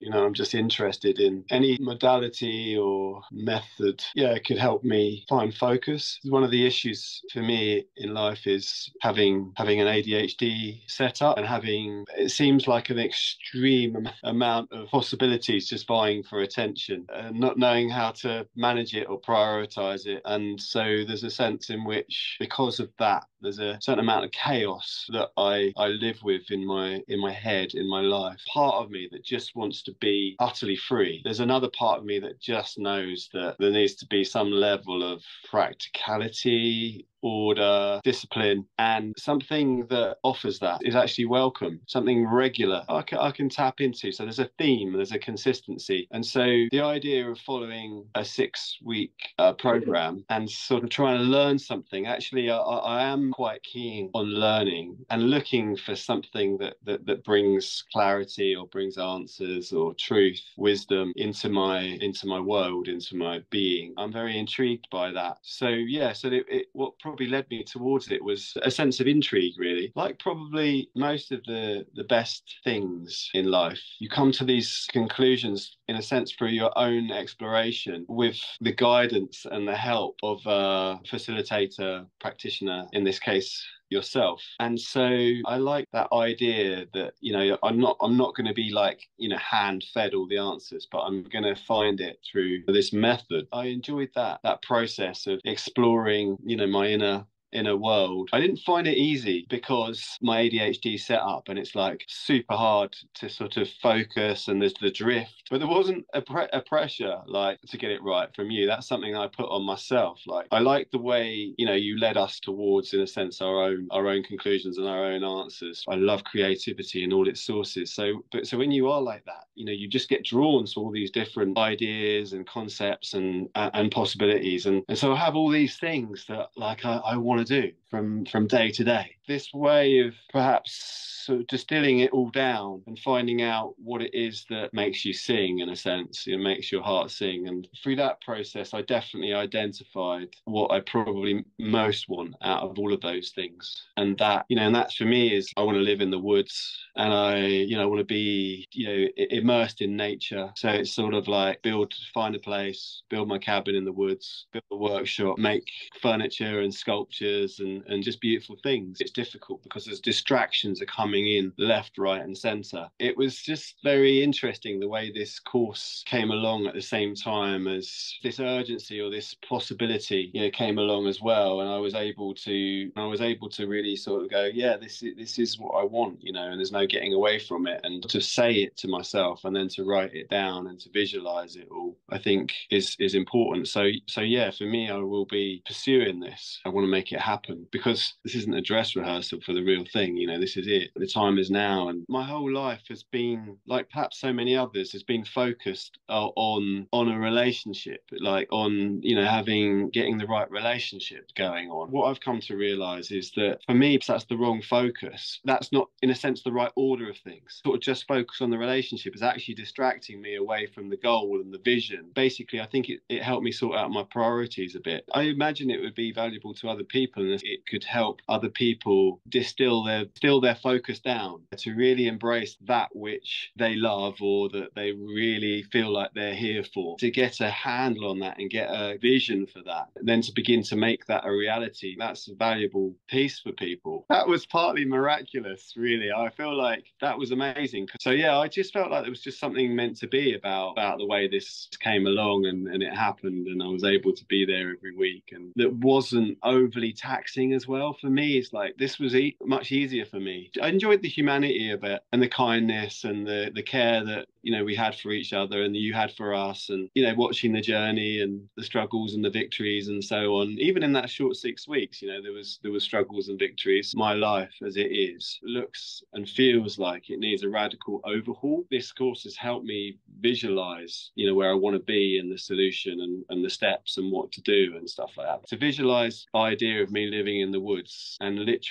You know, I'm just interested in any modality or method, yeah, it could help me find focus. One of the issues for me in life is having having an ADHD setup and having it seems like an extreme amount of possibilities just vying for attention and not knowing how to manage it or prioritize it. And so there's a sense in which because of that, there's a certain amount of chaos that I, I live with in my in my head, in my life. Part of me that just wants to be utterly free. There's another part of me that just knows that there needs to be some level of practicality order, discipline, and something that offers that is actually welcome, something regular I can, I can tap into. So there's a theme, there's a consistency. And so the idea of following a six week uh, program and sort of trying to learn something, actually, I, I, am quite keen on learning and looking for something that, that, that brings clarity or brings answers or truth, wisdom into my into my world, into my being. I'm very intrigued by that. So yeah, so it, it what probably led me towards it was a sense of intrigue, really. Like probably most of the the best things in life, you come to these conclusions in a sense through your own exploration with the guidance and the help of a facilitator, practitioner, in this case yourself. And so i like that idea that you know i'm not i'm not going to be like you know hand fed all the answers but i'm going to find it through this method. I enjoyed that that process of exploring you know my inner in a world. I didn't find it easy because my ADHD set up and it's like super hard to sort of focus and there's the drift. But there wasn't a, pre- a pressure like to get it right from you. That's something I put on myself. Like I like the way you know you led us towards, in a sense, our own our own conclusions and our own answers. I love creativity and all its sources. So, but so when you are like that, you know, you just get drawn to all these different ideas and concepts and and possibilities. And and so I have all these things that like I, I want want to do from from day to day. This way of perhaps sort of distilling it all down and finding out what it is that makes you sing in a sense, it makes your heart sing. And through that process, I definitely identified what I probably most want out of all of those things. And that, you know, and that's for me is I want to live in the woods and I, you know, want to be, you know, immersed in nature. So it's sort of like build, find a place, build my cabin in the woods, build a workshop, make furniture and sculptures and, and just beautiful things. It's difficult because there's distractions are coming in left, right, and centre. It was just very interesting the way this course came along at the same time as this urgency or this possibility, you know, came along as well. And I was able to, I was able to really sort of go, yeah, this is this is what I want, you know, and there's no getting away from it. And to say it to myself and then to write it down and to visualize it all, I think is is important. So so yeah, for me, I will be pursuing this. I want to make it happen because this isn't a dress rehearsal for the real thing. You know, this is it The time is now. And my whole life has been, like perhaps so many others, has been focused uh, on on a relationship, like on you know having getting the right relationship going on. What I've come to realize is that for me, that's the wrong focus. That's not, in a sense, the right order of things. Sort of just focus on the relationship is actually distracting me away from the goal and the vision. Basically, I think it, it helped me sort out my priorities a bit. I imagine it would be valuable to other people and it could help other people distill their still their focus down to really embrace that which they love or that they really feel like they're here for. To get a handle on that and get a vision for that and then to begin to make that a reality that's a valuable piece for people. That was partly miraculous really. I feel like that was amazing. So yeah i just felt like there was just something meant to be about about the way this came along and, and it happened and i was able to be there every week. And that wasn't overly taxing as well for me. It's like this was e- much easier for me. I enjoyed the humanity of it and the kindness and the the care that you know we had for each other and you had for us and you know watching the journey and the struggles and the victories and so on. Even in that short six weeks you know there was there was struggles and victories. My life as it is looks and feels like it needs a radical overhaul. This course has helped me visualize you know where i want to be and the solution and, and the steps and what to do and stuff like that. To visualize idea of me living in the woods and literally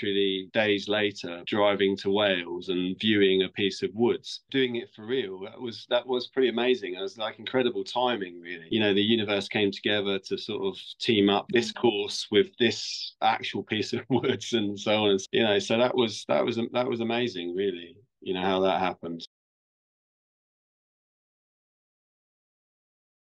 days later driving to wales and viewing a piece of woods doing it for real that was that was pretty amazing. It was like incredible timing really. You know the universe came together to sort of team up this mm-hmm. course with this actual piece of woods and so on. And, you know so that was that was that was amazing really you know how that happened